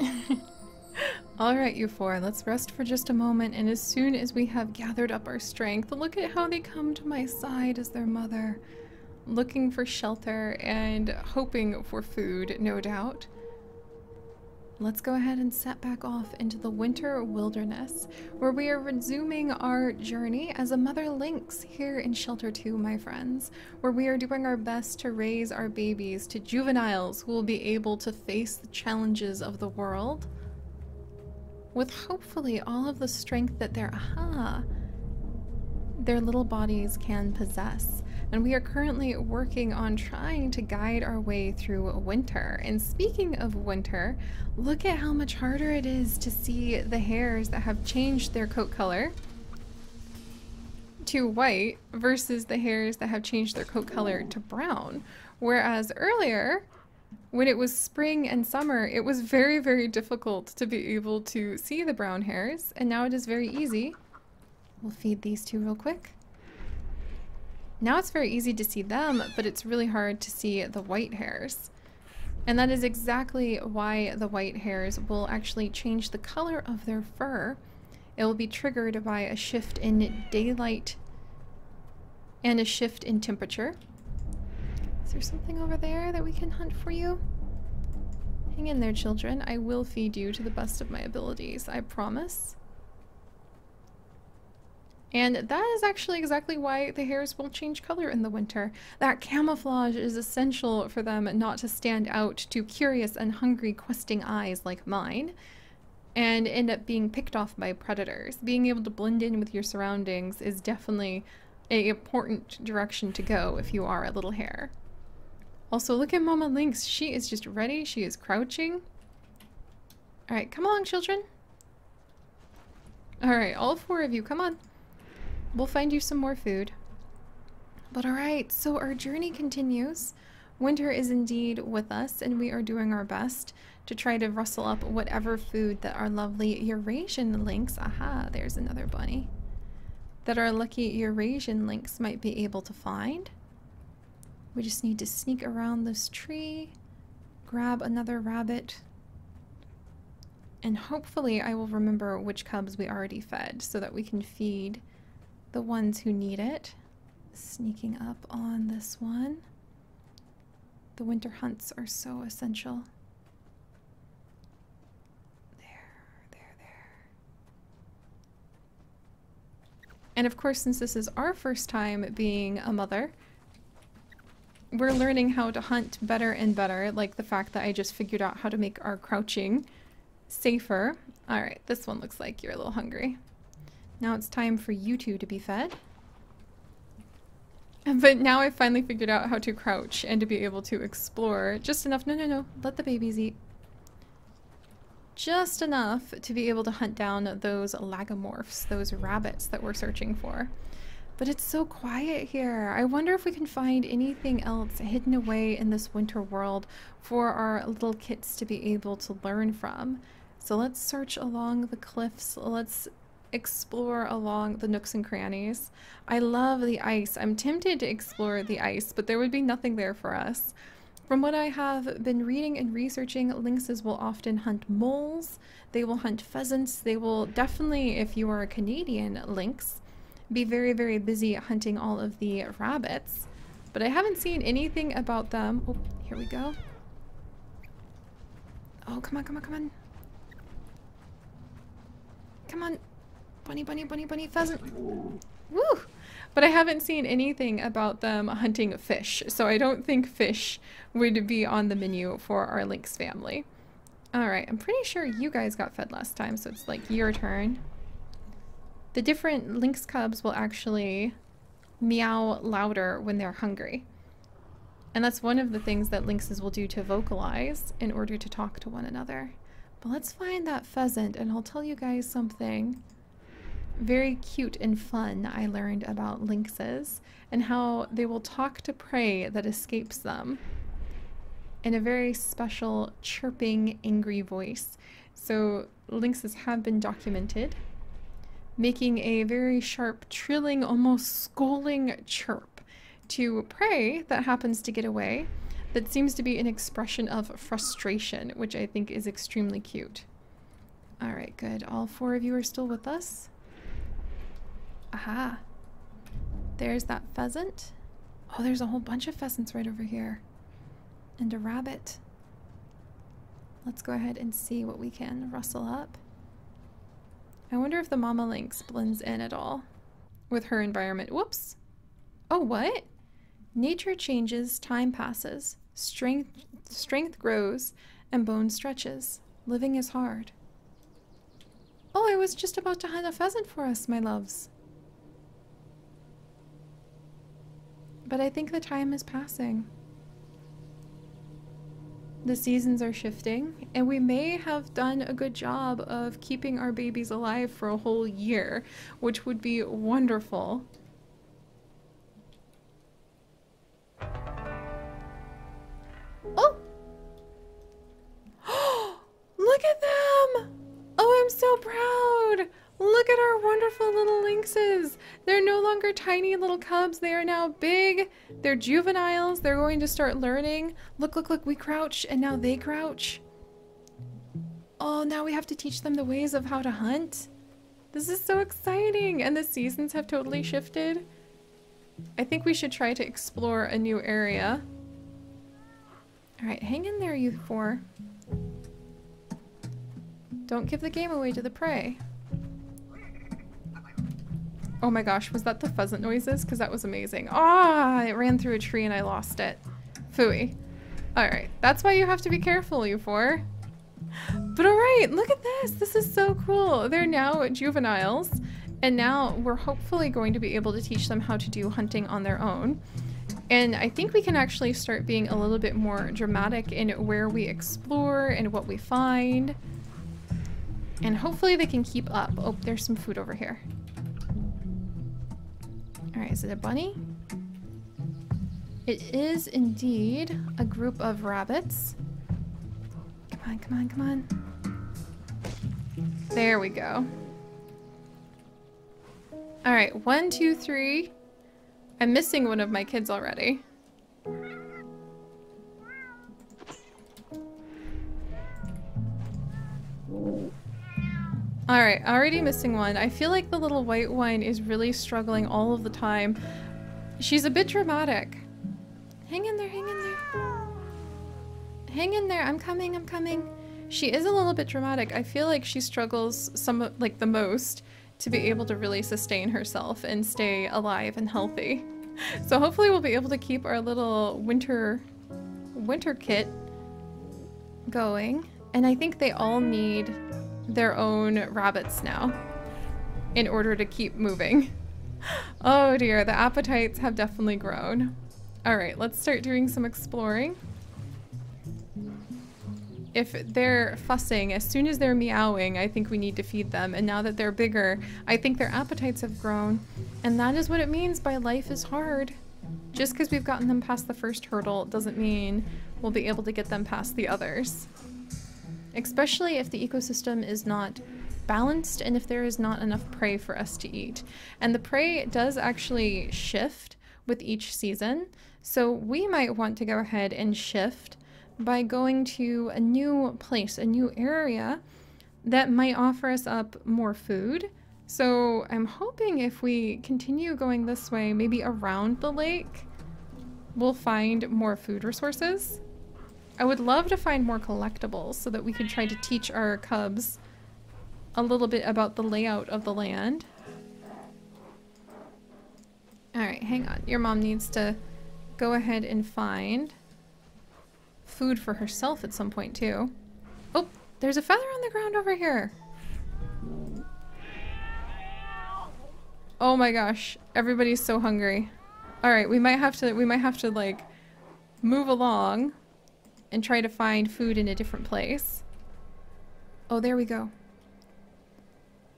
Alright, you four, let's rest for just a moment, and as soon as we have gathered up our strength, look at how they come to my side as their mother, looking for shelter and hoping for food, no doubt. Let's go ahead and set back off into the winter wilderness, where we are resuming our journey as a mother lynx here in Shelter 2, my friends, where we are doing our best to raise our babies to juveniles who will be able to face the challenges of the world with hopefully all of the strength that their aha their little bodies can possess. And we are currently working on trying to guide our way through winter. And speaking of winter, look at how much harder it is to see the hares that have changed their coat color to white versus the hares that have changed their coat color to brown. Whereas earlier, when it was spring and summer, it was very, very difficult to be able to see the brown hares, and now it is very easy. We'll feed these two real quick. Now it's very easy to see them, but it's really hard to see the white hares. And that is exactly why the white hares will actually change the color of their fur. It will be triggered by a shift in daylight and a shift in temperature. Is there something over there that we can hunt for you? Hang in there, children. I will feed you to the best of my abilities, I promise. And that is actually exactly why the hares will change color in the winter. That camouflage is essential for them not to stand out to curious and hungry questing eyes like mine and end up being picked off by predators. Being able to blend in with your surroundings is definitely a important direction to go if you are a little hare. Also, look at Mama Lynx. She is just ready. She is crouching. Alright, come along, children. Alright, all four of you, come on. We'll find you some more food. But alright, so our journey continues. Winter is indeed with us, and we are doing our best to try to rustle up whatever food that our lovely Eurasian lynx, aha, there's another bunny, that our lucky Eurasian lynx might be able to find. We just need to sneak around this tree, grab another rabbit, and hopefully I will remember which cubs we already fed so that we can feed the ones who need it. Sneaking up on this one. The winter hunts are so essential. There, there, there. And of course, since this is our first time being a mother, we're learning how to hunt better and better, like the fact that I just figured out how to make our crouching safer. Alright, this one looks like you're a little hungry. Now it's time for you two to be fed. But now I've finally figured out how to crouch and to be able to explore just enough. No, no, no. Let the babies eat. Just enough to be able to hunt down those lagomorphs, those rabbits that we're searching for. But it's so quiet here. I wonder if we can find anything else hidden away in this winter world for our little kits to be able to learn from. So let's search along the cliffs. Let's explore along the nooks and crannies. I love the ice. I'm tempted to explore the ice, but there would be nothing there for us. From what I have been reading and researching, lynxes will often hunt moles, they will hunt pheasants, they will definitely, if you are a Canadian lynx, be very, very busy hunting all of the rabbits. But I haven't seen anything about them. Oh, here we go. Oh, come on, come on, come on. Come on. Bunny, bunny, bunny, bunny, pheasant. Woo! But I haven't seen anything about them hunting fish, so I don't think fish would be on the menu for our lynx family. Alright, I'm pretty sure you guys got fed last time, so it's like your turn. The different lynx cubs will actually meow louder when they're hungry. And that's one of the things that lynxes will do to vocalize in order to talk to one another. But let's find that pheasant and I'll tell you guys something very cute and fun I learned about lynxes and how they will talk to prey that escapes them in a very special chirping angry voice. So lynxes have been documented making a very sharp trilling almost scolding chirp to prey that happens to get away that seems to be an expression of frustration, which I think is extremely cute. Alright, good. All four of you are still with us. Aha. There's that pheasant. Oh, there's a whole bunch of pheasants right over here. And a rabbit. Let's go ahead and see what we can rustle up. I wonder if the mama lynx blends in at all with her environment. Whoops. Oh, what? Nature changes, time passes, strength strength grows, and bone stretches. Living is hard. Oh, I was just about to hunt a pheasant for us, my loves. But I think the time is passing. The seasons are shifting, and we may have done a good job of keeping our babies alive for a whole year, which would be wonderful. Longer tiny little cubs. They are now big. They're juveniles. They're going to start learning. Look, look, look. We crouch and now they crouch. Oh, now we have to teach them the ways of how to hunt. This is so exciting. And the seasons have totally shifted. I think we should try to explore a new area. All right, hang in there, you four. Don't give the game away to the prey. Oh my gosh, was that the pheasant noises? Because that was amazing. Ah, it ran through a tree and I lost it. Fooey. Alright, that's why you have to be careful, you four. But alright, look at this. This is so cool. They're now juveniles. And now we're hopefully going to be able to teach them how to do hunting on their own. And I think we can actually start being a little bit more dramatic in where we explore and what we find. And hopefully they can keep up. Oh, there's some food over here. Alright, is it a bunny? It is indeed a group of rabbits. Come on, come on, come on. There we go. Alright, one, two, three. I'm missing one of my kids already. Alright, already missing one. I feel like the little white one is really struggling all of the time. She's a bit dramatic. Hang in there, hang in there. Hang in there, I'm coming, I'm coming. She is a little bit dramatic. I feel like she struggles some like the most to be able to really sustain herself and stay alive and healthy. So hopefully we'll be able to keep our little winter winter kit going. And I think they all need their own rabbits now in order to keep moving. Oh dear, the appetites have definitely grown. All right, let's start doing some exploring. If they're fussing, as soon as they're meowing, I think we need to feed them. And now that they're bigger, I think their appetites have grown. And that is what it means by life is hard. Just because we've gotten them past the first hurdle doesn't mean we'll be able to get them past the others especially if the ecosystem is not balanced and if there is not enough prey for us to eat. And the prey does actually shift with each season. So we might want to go ahead and shift by going to a new place, a new area that might offer us up more food. So I'm hoping if we continue going this way, maybe around the lake, we'll find more food resources. I would love to find more collectibles so that we can try to teach our cubs a little bit about the layout of the land. Alright, hang on. Your mom needs to go ahead and find food for herself at some point too. Oh, there's a feather on the ground over here. Oh my gosh, everybody's so hungry. All right, we might have to we might have to like move along and try to find food in a different place. Oh, there we go.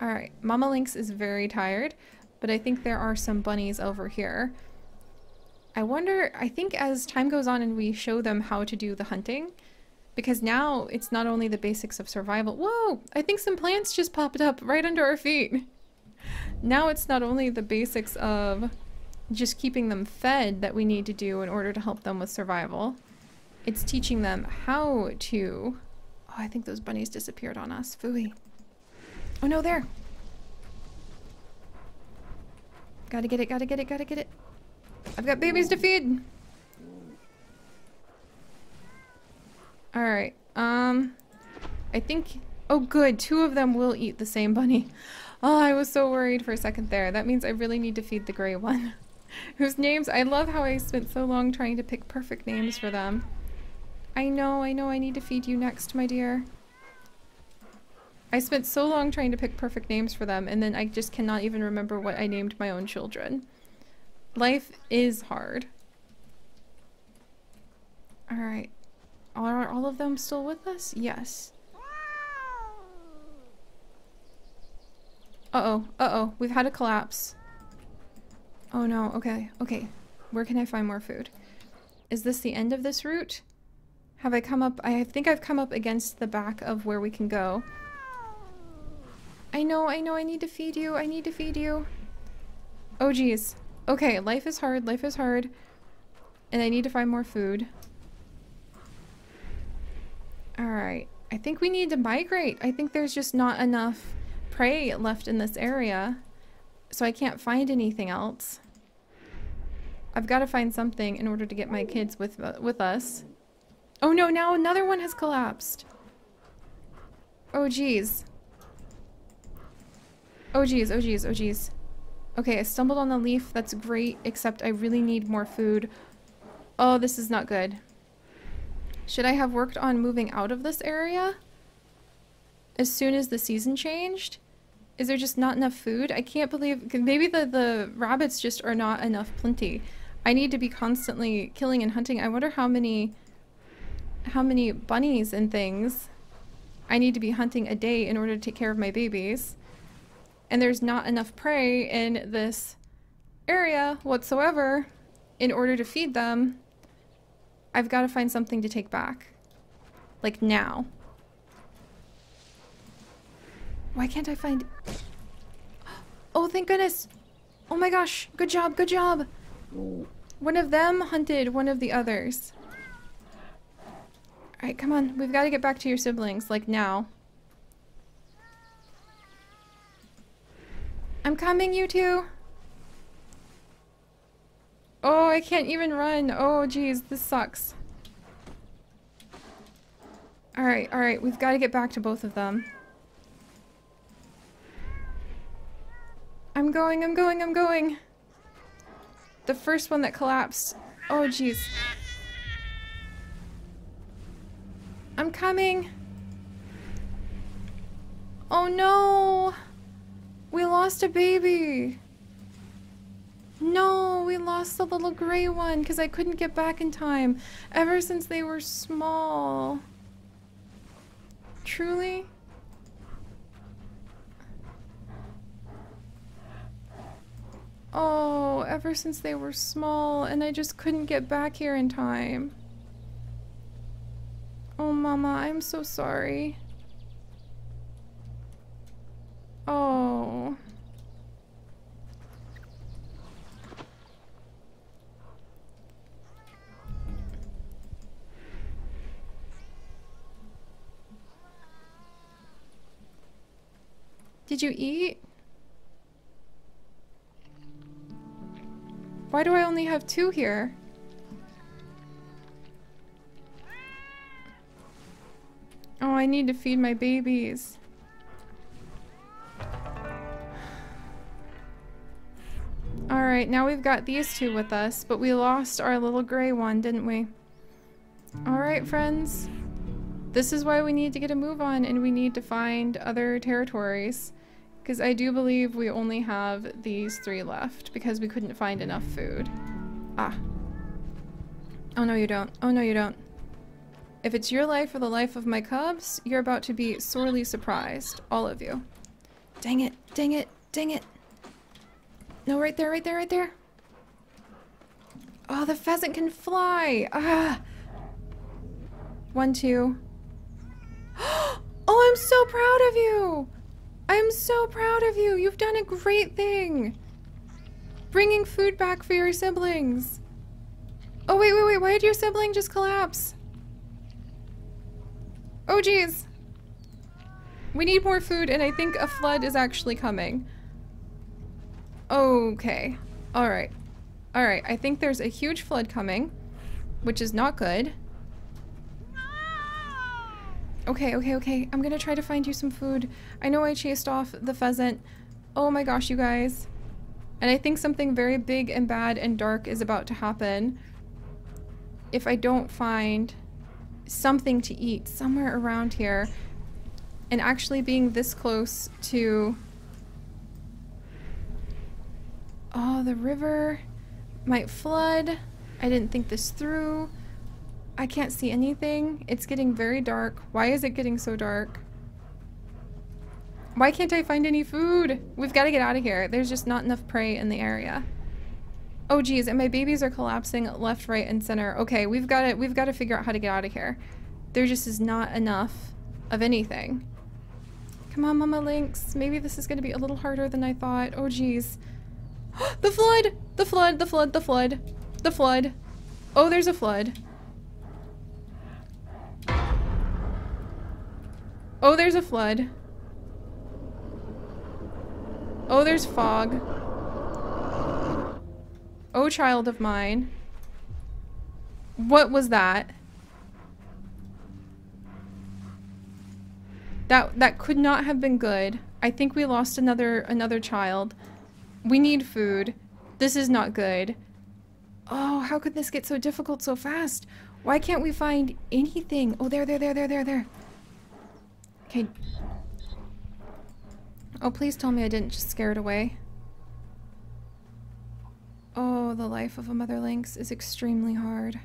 Alright, Mama Lynx is very tired, but I think there are some bunnies over here. I wonder, I think as time goes on and we show them how to do the hunting, because now it's not only the basics of survival. Whoa! I think some plants just popped up right under our feet. Now it's not only the basics of just keeping them fed that we need to do in order to help them with survival. It's teaching them how to... Oh, I think those bunnies disappeared on us. Fooey. Oh no, there. Gotta get it, gotta get it, gotta get it. I've got babies to feed. Alright, um... I think... Oh good, two of them will eat the same bunny. Oh, I was so worried for a second there. That means I really need to feed the gray one. Whose names- I love how I spent so long trying to pick perfect names for them. I know, I know I need to feed you next, my dear. I spent so long trying to pick perfect names for them, and then I just cannot even remember what I named my own children. Life is hard. Alright. Are all of them still with us? Yes. Uh-oh, uh-oh. We've had a collapse. Oh no, okay, okay. Where can I find more food? Is this the end of this route? Have I come up? I think I've come up against the back of where we can go. I know, I know, I need to feed you. I need to feed you. Oh geez. Okay, life is hard, life is hard. And I need to find more food. Alright. I think we need to migrate. I think there's just not enough prey left in this area. So I can't find anything else. I've got to find something in order to get my kids with with us. Oh no, now another one has collapsed. Oh geez. Oh geez, oh geez, oh geez. Okay, I stumbled on the leaf. That's great, except I really need more food. Oh, this is not good. Should I have worked on moving out of this area? As soon as the season changed? Is there just not enough food? I can't believe... Maybe the, the rabbits just are not enough plenty. I need to be constantly killing and hunting. I wonder how many... How many bunnies and things I need to be hunting a day in order to take care of my babies and there's not enough prey in this area whatsoever in order to feed them, I've got to find something to take back. Like now. Why can't I find... Oh, thank goodness! Oh my gosh, good job, good job! One of them hunted one of the others. Alright, come on. We've got to get back to your siblings, like now. I'm coming, you two. Oh, I can't even run. Oh, geez, this sucks. Alright, alright, we've got to get back to both of them. I'm going, I'm going, I'm going. The first one that collapsed. Oh, jeez. I'm coming. Oh, no. We lost a baby! No, we lost the little gray one because I couldn't get back in time ever since they were small. Truly? Oh, ever since they were small and I just couldn't get back here in time. Oh, Mama, I'm so sorry. Oh. Did you eat? Why do I only have two here? I need to feed my babies. Alright, now we've got these two with us, but we lost our little gray one, didn't we? Alright, friends. This is why we need to get a move on and we need to find other territories. Because I do believe we only have these three left because we couldn't find enough food. Ah. Oh no you don't. Oh no you don't. If it's your life or the life of my cubs, you're about to be sorely surprised. All of you. Dang it. Dang it. Dang it. No, right there, right there, right there. Oh, the pheasant can fly. Ah. One, two. Oh, I'm so proud of you. I'm so proud of you. You've done a great thing. Bringing food back for your siblings. Oh, wait, wait, wait. Why did your sibling just collapse? Oh geez! We need more food and I think a flood is actually coming. Okay. Alright. Alright, I think there's a huge flood coming, which is not good. Okay, okay, okay. I'm gonna try to find you some food. I know I chased off the pheasant. Oh my gosh, you guys. And I think something very big and bad and dark is about to happen. If I don't find something to eat somewhere around here. And actually being this close to... Oh, the river might flood. I didn't think this through. I can't see anything. It's getting very dark. Why is it getting so dark? Why can't I find any food? We've got to get out of here. There's just not enough prey in the area. Oh geez, and my babies are collapsing left, right, and center. Okay, we've got to we've got to figure out how to get out of here. There just is not enough of anything. Come on, Mama Lynx. Maybe this is going to be a little harder than I thought. Oh geez. the flood! The flood, the flood, the flood. The flood. Oh, there's a flood. Oh, there's a flood. Oh, there's fog. Oh, child of mine. What was that? That that could not have been good. I think we lost another another child. We need food. This is not good. Oh, how could this get so difficult so fast? Why can't we find anything? Oh, there, there, there, there, there, there. Okay. Oh, please tell me I didn't just scare it away. Oh, the life of a mother lynx is extremely hard.